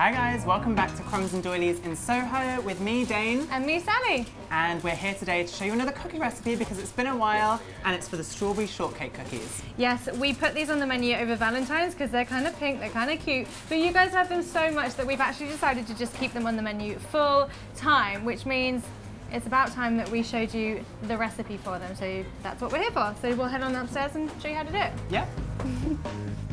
Hi guys, welcome back to Crumbs and Doilies in Soho with me, Dane. And me, Sally. And we're here today to show you another cookie recipe because it's been a while and it's for the strawberry shortcake cookies. Yes, we put these on the menu over Valentine's because they're kind of pink, they're kind of cute, but you guys love them so much that we've actually decided to just keep them on the menu full time, which means it's about time that we showed you the recipe for them. So that's what we're here for. So we'll head on upstairs and show you how to do it. Yep.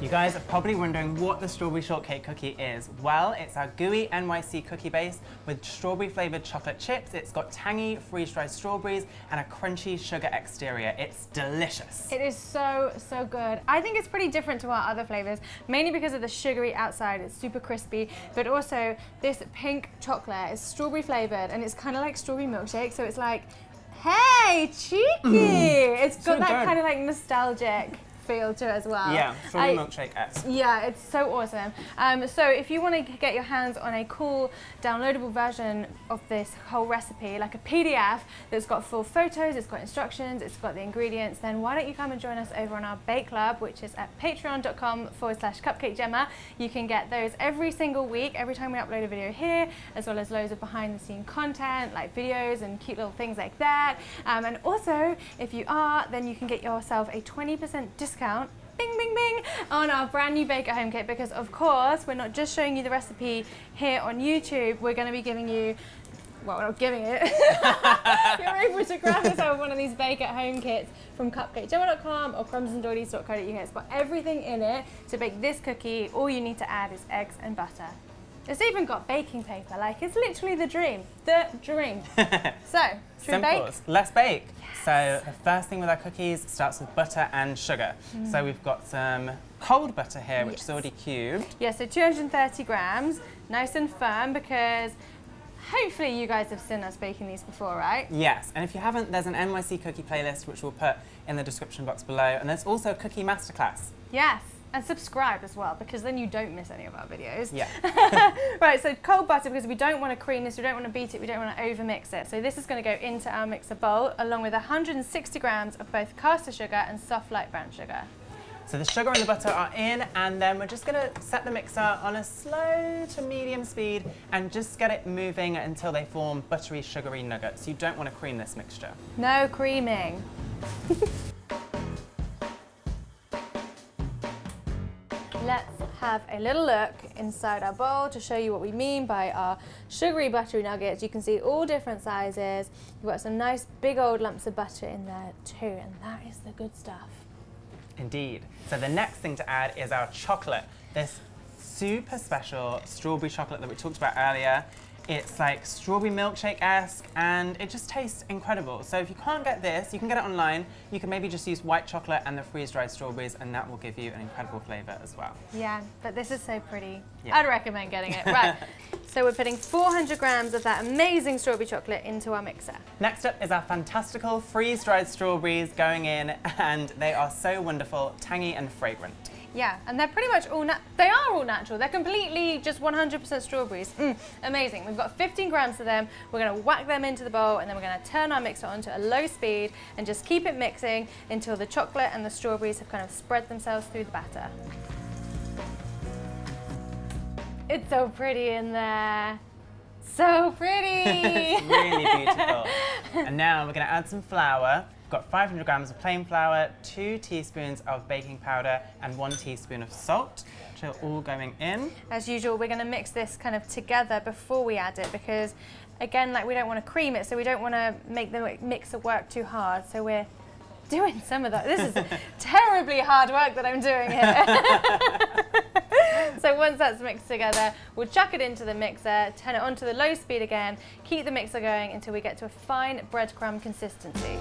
You guys are probably wondering what the strawberry shortcake cookie is. Well, it's our gooey NYC cookie base with strawberry flavored chocolate chips. It's got tangy freeze-dried strawberries and a crunchy sugar exterior. It's delicious. It is so, so good. I think it's pretty different to our other flavors, mainly because of the sugary outside. It's super crispy, but also this pink chocolate is strawberry flavored and it's kind of like strawberry milkshake. So it's like, hey, cheeky. Mm. It's got so that good. kind of like nostalgic it as well. Yeah, strawberry milkshake S. Yeah, it's so awesome. Um, so if you want to get your hands on a cool downloadable version of this whole recipe, like a PDF that's got full photos, it's got instructions, it's got the ingredients, then why don't you come and join us over on our Bake Club, which is at patreon.com forward slash cupcake jemma. You can get those every single week, every time we upload a video here, as well as loads of behind the scene content, like videos and cute little things like that. Um, and also, if you are, then you can get yourself a 20% discount discount bing, bing, bing, on our brand new Bake at Home kit because of course we're not just showing you the recipe here on YouTube, we're going to be giving you well, we're not giving it. You're able to grab yourself one of these bake at home kits from cupcakejemma.com or crumbsanddoilies.co.uk. It's got everything in it to bake this cookie. All you need to add is eggs and butter. It's even got baking paper. Like, it's literally the dream. The dream. so, should we bake? Let's bake. So the first thing with our cookies starts with butter and sugar. Mm. So we've got some cold butter here, which yes. is already cubed. Yeah, so 230 grams, nice and firm because hopefully you guys have seen us baking these before, right? Yes, and if you haven't, there's an NYC cookie playlist which we'll put in the description box below, and there's also a cookie masterclass. Yes. And subscribe as well, because then you don't miss any of our videos. Yeah. right, so cold butter, because we don't want to cream this, we don't want to beat it, we don't want to overmix it. So this is going to go into our mixer bowl, along with 160 grams of both caster sugar and soft light brown sugar. So the sugar and the butter are in, and then we're just going to set the mixer on a slow to medium speed and just get it moving until they form buttery, sugary nuggets. You don't want to cream this mixture. No creaming. let's have a little look inside our bowl to show you what we mean by our sugary buttery nuggets. You can see all different sizes. You've got some nice big old lumps of butter in there too, and that is the good stuff. Indeed. So the next thing to add is our chocolate. This super special strawberry chocolate that we talked about earlier. It's like strawberry milkshake-esque and it just tastes incredible. So if you can't get this, you can get it online. You can maybe just use white chocolate and the freeze-dried strawberries and that will give you an incredible flavour as well. Yeah, but this is so pretty. Yeah. I'd recommend getting it. Right, so we're putting 400 grams of that amazing strawberry chocolate into our mixer. Next up is our fantastical freeze-dried strawberries going in and they are so wonderful, tangy and fragrant. Yeah, and they're pretty much all, they are all natural. They're completely just 100% strawberries. Mm, amazing. We've got 15 grams of them. We're gonna whack them into the bowl and then we're gonna turn our mixer onto a low speed and just keep it mixing until the chocolate and the strawberries have kind of spread themselves through the batter. It's so pretty in there. So pretty. it's really beautiful. and now we're gonna add some flour. We've got 500 grams of plain flour, two teaspoons of baking powder, and one teaspoon of salt, which are all going in. As usual, we're going to mix this kind of together before we add it because, again, like we don't want to cream it, so we don't want to make the mixer work too hard. So we're doing some of that. This is terribly hard work that I'm doing here. so once that's mixed together, we'll chuck it into the mixer, turn it onto the low speed again, keep the mixer going until we get to a fine breadcrumb consistency.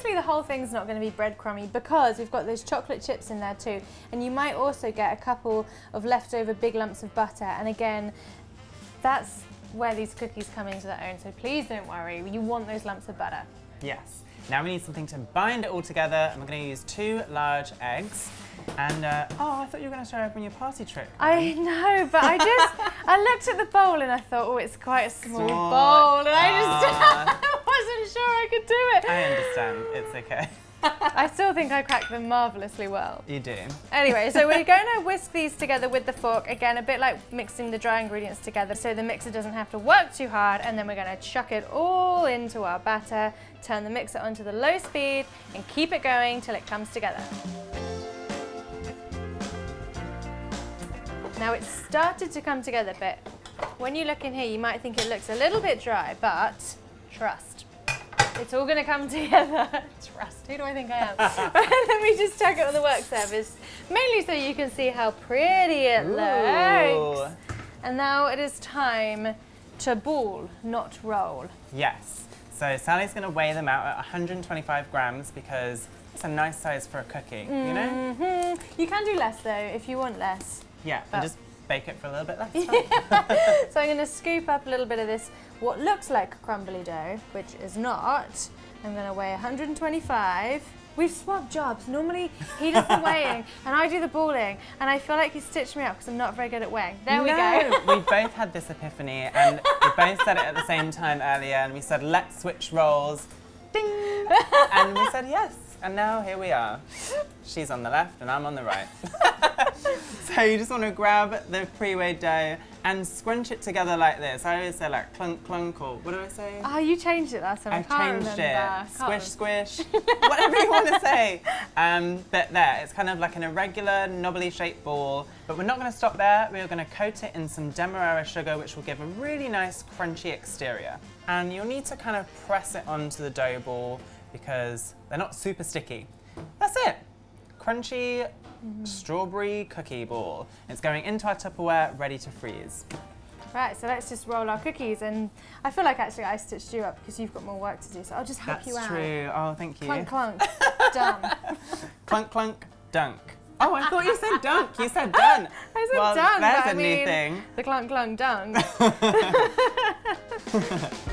Obviously the whole thing's not going to be breadcrumby because we've got those chocolate chips in there too. And you might also get a couple of leftover big lumps of butter. And again, that's where these cookies come into their own. So please don't worry, you want those lumps of butter. Yes. Now we need something to bind it all together, and we're going to use two large eggs. And uh, oh, I thought you were going to show everyone your party trick. I know, but I just I looked at the bowl and I thought, oh, it's quite a small Small. bowl, and I Ah. just wasn't sure I could do it. I understand. It's okay. I still think I cracked them marvelously well. You do. Anyway, so we're going to whisk these together with the fork. Again, a bit like mixing the dry ingredients together so the mixer doesn't have to work too hard. And then we're going to chuck it all into our batter, turn the mixer onto the low speed and keep it going till it comes together. Now it's started to come together, but when you look in here, you might think it looks a little bit dry, but trust. It's all gonna come together. Trust, who do I think I am? Let me just chuck it on the work surface, mainly so you can see how pretty it looks. And now it is time to ball, not roll. Yes. So Sally's going to weigh them out at 125 grams because it's a nice size for a cookie, you know? hmm You can do less though, if you want less. Yeah, But- and just bake it for a little bit less time. So I'm going to scoop up a little bit of this, what looks like crumbly dough, which is not. I'm going to weigh 125. We've swapped jobs. Normally he does the weighing and I do the balling, and I feel like he stitched me up because I'm not very good at weighing. There we go. No, we both had this epiphany and we both said it at the same time earlier and we said, let's switch roles. Ding! And we said yes. And now here we are. She's on the left and I'm on the right. so you just want to grab the pre-weighed dough and scrunch it together like this. I always say like clunk clunk or what do I say? Oh, you changed it last time. I I've changed remember. it. Squish, squish, whatever you want to say. Um, but there, it's kind of like an irregular, knobbly shaped ball. But we're not going to stop there. We're going to coat it in some demerara sugar, which will give a really nice, crunchy exterior. And you'll need to kind of press it onto the dough ball because they're not super sticky. That's it. Crunchy Mm-hmm. strawberry cookie ball. It's going into our Tupperware, ready to freeze. Right, so let's just roll our cookies, and I feel like actually I stitched you up because you've got more work to do. So I'll just help That's you out. That's true. Oh, thank you. Clunk clunk. Done. Clunk, clunk, dunk. Oh, I thought you said dunk. You said done. I said well, done, There's but I a new mean- thing. The clunk clunk dunk.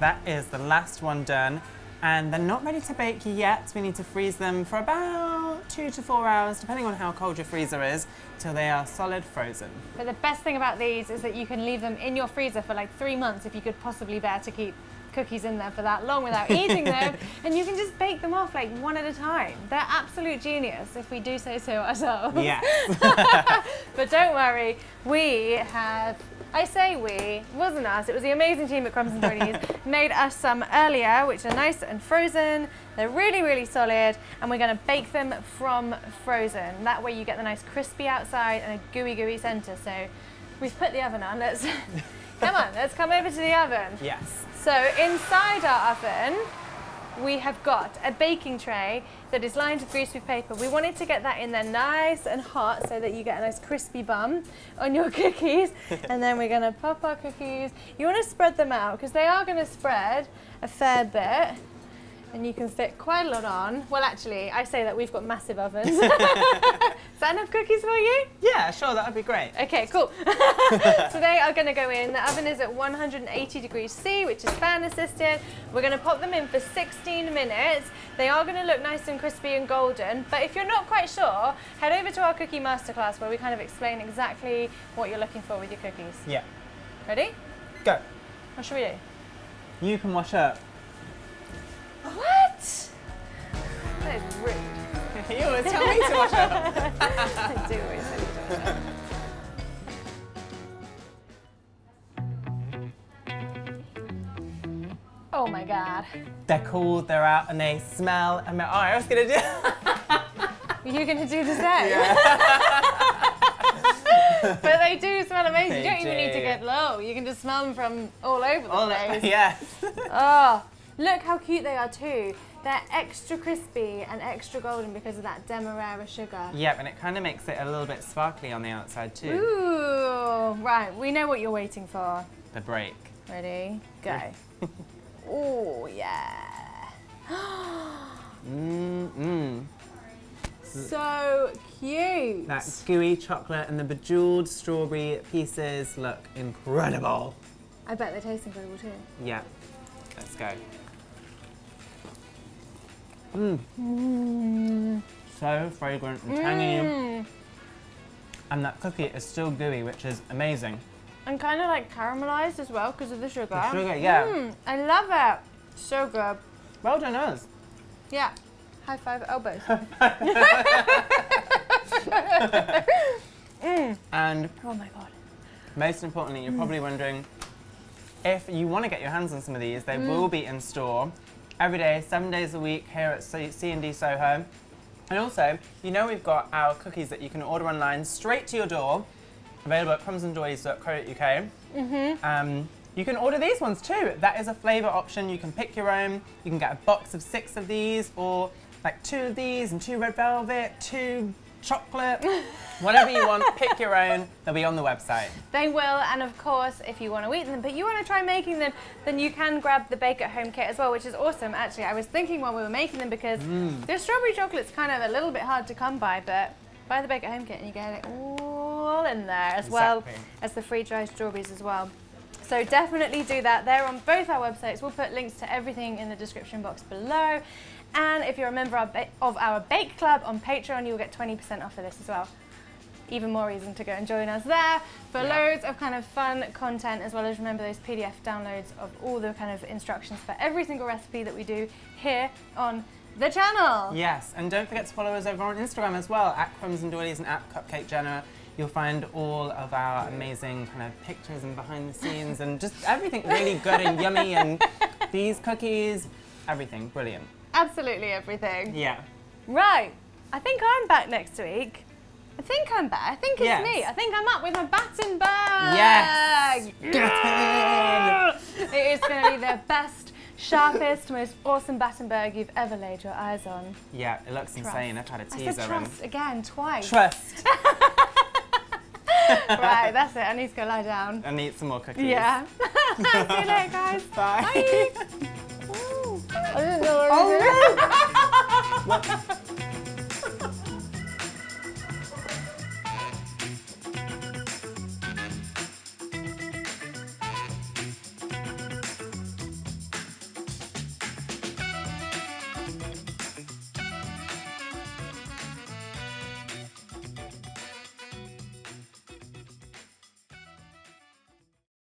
that is the last one done. And they're not ready to bake yet. We need to freeze them for about two to four hours, depending on how cold your freezer is, till they are solid frozen. But the best thing about these is that you can leave them in your freezer for like three months if you could possibly bear to keep cookies in there for that long without eating them. And you can just bake them off like one at a time. They're absolute genius if we do say so ourselves. Yes. But don't worry, we have. I say we, it wasn't us, it was the amazing team at Crumbs and Doilies, made us some earlier, which are nice and frozen. They're really, really solid, and we're gonna bake them from frozen. That way you get the nice crispy outside and a gooey, gooey center. So we've put the oven on, let's, come on, let's come over to the oven. yes. So inside our oven, we have got a baking tray that is lined with greaseproof paper. We wanted to get that in there nice and hot so that you get a nice crispy bum on your cookies. and then we're gonna pop our cookies. You wanna spread them out because they are gonna spread a fair bit. And you can fit quite a lot on. Well, actually, I say that we've got massive ovens. is that enough cookies for you? Yeah, sure, that would be great. Okay, cool. so they are going to go in. The oven is at 180 degrees C, which is fan assisted. We're going to pop them in for 16 minutes. They are going to look nice and crispy and golden. But if you're not quite sure, head over to our cookie masterclass where we kind of explain exactly what you're looking for with your cookies. Yeah. Ready? Go. What should we do? You can wash up. What? That is rude. you always tell me to wash up. I do always say that. Oh my god. They're cool, they're out, and they smell. And oh, I was gonna do. You're gonna do the same. Yeah. but they do smell amazing. They you don't even need to get low. You can just smell them from all over the All place. yes. Oh, look how cute they are too. They're extra crispy and extra golden because of that demerara sugar. Yep, and it kind of makes it a little bit sparkly on the outside too. Ooh, right. We know what you're waiting for. The break. Ready? Go. Oh, yeah. Mmm, mmm. So cute. That gooey chocolate and the bejeweled strawberry pieces look incredible. I bet they taste incredible too. Yeah, let's go. Mmm. So fragrant and tangy. Mm. And that cookie is still gooey, which is amazing. And kind of like caramelized as well because of the sugar. The sugar, yeah. Mm, I love it. So good. Well done us. Yeah. High five elbows. mm. And Oh my god. most importantly, you're probably wondering if you want to get your hands on some of these, they will be in store every day, seven days a week here at C- C&D Soho. And also, you know we've got our cookies that you can order online straight to your door, available at crumbsanddoilies.co.uk. Mm-hmm. Um, you can order these ones too. That is a flavour option. You can pick your own. You can get a box of six of these, or like two of these and two red velvet, two chocolate, whatever you want. Pick your own. They'll be on the website. They will, and of course, if you want to eat them, but you want to try making them, then you can grab the bake at home kit as well, which is awesome. Actually, I was thinking while we were making them because mm. the strawberry chocolate's kind of a little bit hard to come by, but buy the bake at home kit and you get it all in there as well as the free dried strawberries as well. So definitely do that. They're on both our websites. We'll put links to everything in the description box below. And if you're a member of our, of our Bake Club on Patreon, you'll get 20% off of this as well even more reason to go and join us there for Yeah. loads of kind of fun content as well as remember those PDF downloads of all the kind of instructions for every single recipe that we do here on the channel. Yes, and don't forget to follow us over on Instagram as well at Crumbs and Doilies and at Cupcake Jemma. You'll find all of our amazing kind of pictures and behind the scenes and just everything really good and yummy and these cookies, everything brilliant. Absolutely everything. Yeah. Right. I think I'm back next week. I think I'm back. I think it's Yes. me. I think I'm up with my Battenberg. Yes. Yeah. It is going to be the best, sharpest, most awesome Battenberg you've ever laid your eyes on. Yeah, it looks insane. I've had a I teaser said and trust again twice. trust right, that's it. I need to go lie down. and eat some more cookies. Yeah. See you later, guys. Bye. Bye. Ooh. I didn't know oh, what I was doing. What?